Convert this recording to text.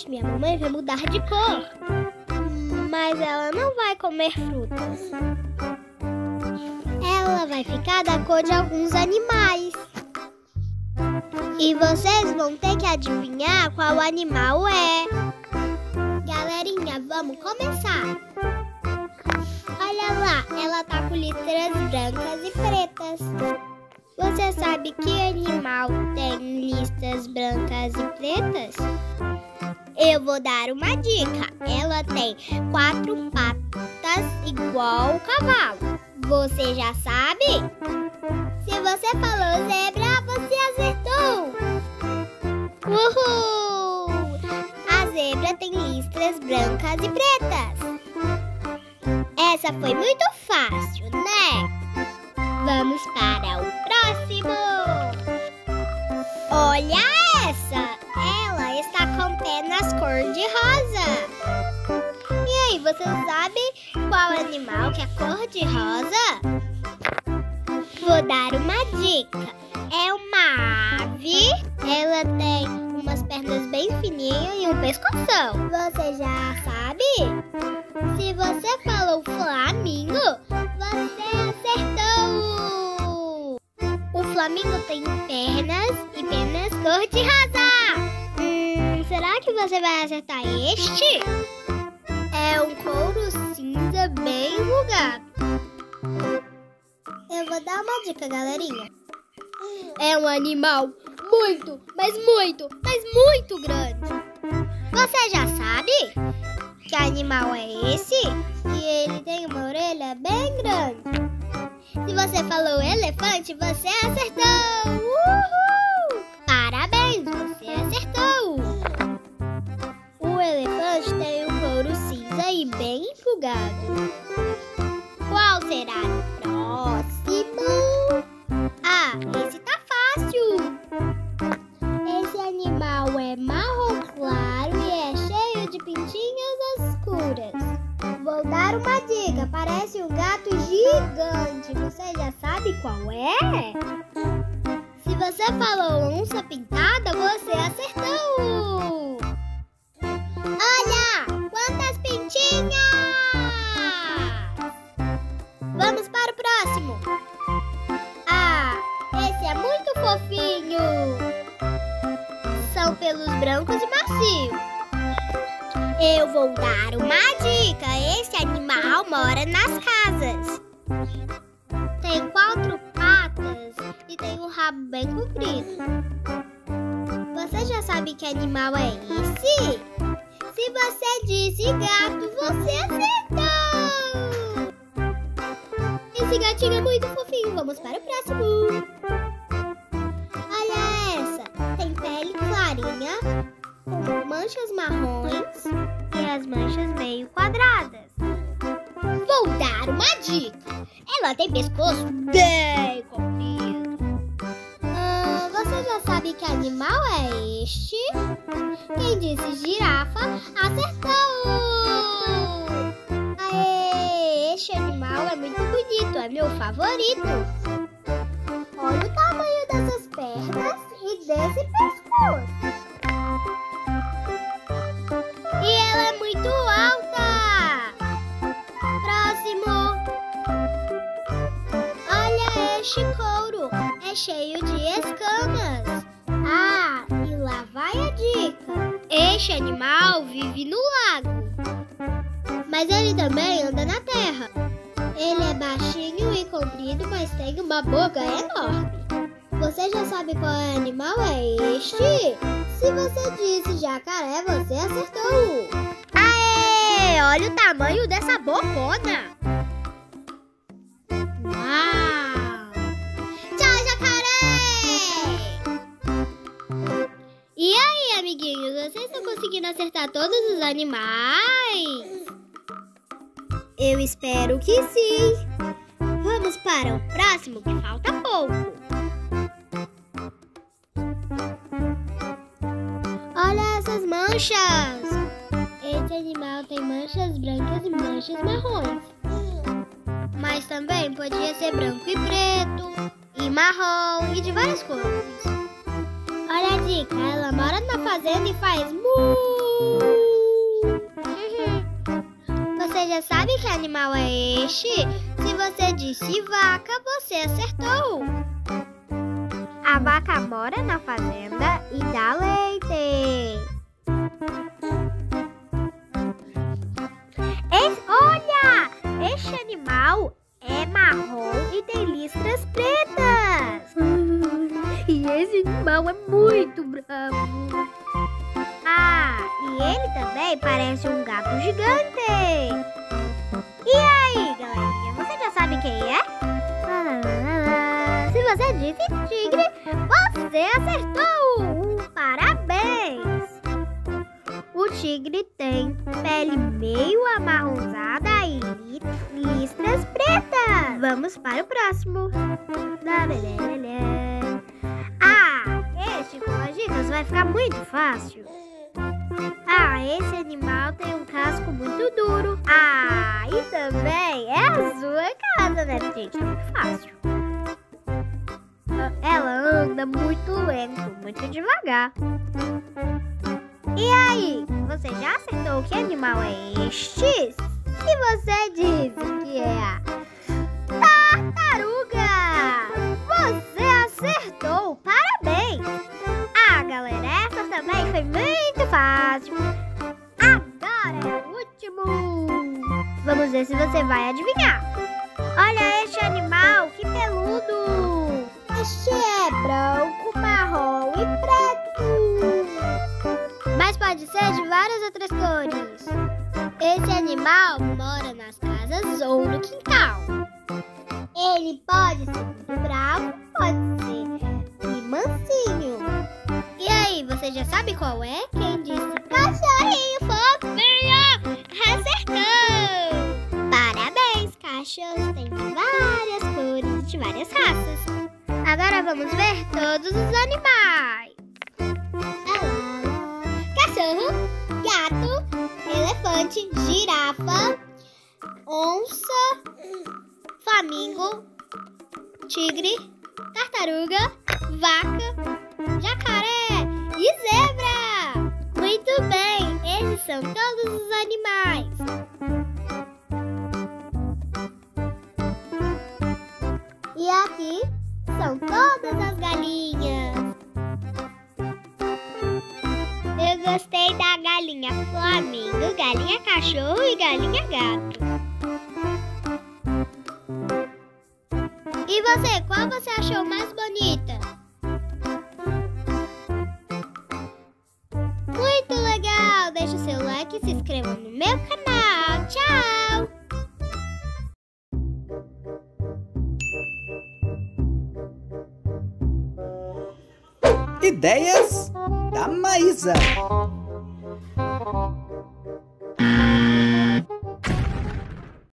hoje minha mamãe vai mudar de cor. Mas ela não vai comer frutas. Ela vai ficar da cor de alguns animais. E vocês vão ter que adivinhar qual animal é. Galerinha, vamos começar. Olha lá, ela tá com listras brancas e pretas. Você sabe que animal tem listas brancas e pretas? Eu vou dar uma dica. Ela tem quatro patas igual o cavalo. Você já sabe? Se você falou zebra, você acertou! Uhul! A zebra tem listras brancas e pretas. Essa foi muito fácil, né? Vamos para o próximo! Olha com penas cor-de-rosa. E aí, você sabe qual animal que é cor-de-rosa? Vou dar uma dica. É uma ave. Ela tem umas pernas bem fininhas e um pescoção. Você já sabe? Se você falou flamingo, você acertou! O flamingo tem pernas e penas cor-de-rosa. Hum, será que você vai acertar este? É um couro cinza bem enrugado. Eu vou dar uma dica, galerinha. É um animal muito, mas muito, mas muito grande. Você já sabe que animal é esse? E ele tem uma orelha bem grande. Se você falou elefante, você acertou! Uhul! Empolgado. Qual será o próximo? Ah, esse tá fácil! Esse animal é marrom claro e é cheio de pintinhas escuras. Vou dar uma dica: parece um gato gigante. Você já sabe qual é? Se você falou onça pintada, você acertou! São pelos brancos e macios. Eu vou dar uma dica: esse animal mora nas casas. Tem quatro patas e tem um rabo bem comprido. Você já sabe que animal é esse? Se você disse gato, você acertou! Esse gatinho é muito fofinho. Vamos para o próximo. Manchas marrons e as manchas meio quadradas. Vou dar uma dica. Ela tem pescoço bem comprido. Ah, você já sabe que animal é este? Quem disse girafa acertou! Aê, este animal é muito bonito, é meu favorito. Olha o tamanho dessas pernas e desse pescoço. Este couro, é cheio de escamas. Ah, e lá vai a dica. Este animal vive no lago. Mas ele também anda na terra. Ele é baixinho e comprido, mas tem uma boca enorme. Você já sabe qual animal é este? Se você disse jacaré, você acertou. Aê! Olha o tamanho dessa bocona. Acertar todos os animais? Eu espero que sim. Vamos para o próximo, que falta pouco. Olha essas manchas! Esse animal tem manchas brancas e manchas marrons. Mas também podia ser branco e preto, e marrom e de várias cores. Olha a dica, ela mora na fazenda e faz mu Você já sabe que animal é este? Se você disse vaca, você acertou. A vaca mora na fazenda e dá leite. Es- olha! Este animal é marrom e tem listras pretas. E esse animal é muito bravo. Ah, ele também parece um gato gigante. E aí, galerinha, você já sabe quem é? Se você disse tigre, você acertou! Parabéns! O tigre tem pele meio amarronzada e li- listras pretas. Vamos para o próximo. Ah, este com as dicas vai ficar muito fácil. Esse animal tem um casco muito duro. Ah, e também é a sua casa, né, gente? É fácil. Ela anda muito lento, muito devagar. E aí, você já acertou que animal é este? Se você disse que é a tartaruga, você acertou! Parabéns! Ah, galera, essa também foi muito fácil. Vamos ver se você vai adivinhar. Olha este animal, que peludo! Este é branco, marrom e preto. Mas pode ser de várias outras cores. Esse animal mora nas casas ou no quintal. Ele pode ser bravo, pode ser e mansinho. E aí, você já sabe qual é? Quem disse cachorrinho fofinho? Têm de várias cores de várias raças. Agora vamos ver todos os animais. Cachorro, gato, elefante, girafa, onça, flamingo, tigre, tartaruga, vaca, jacaré e zebra. Muito bem, esses são todos os animais. Todas as galinhas. Eu gostei da galinha flamingo, galinha cachorro e galinha gato. E você, qual você achou mais bonita? Ideias da Maísa.